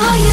Oh, yeah.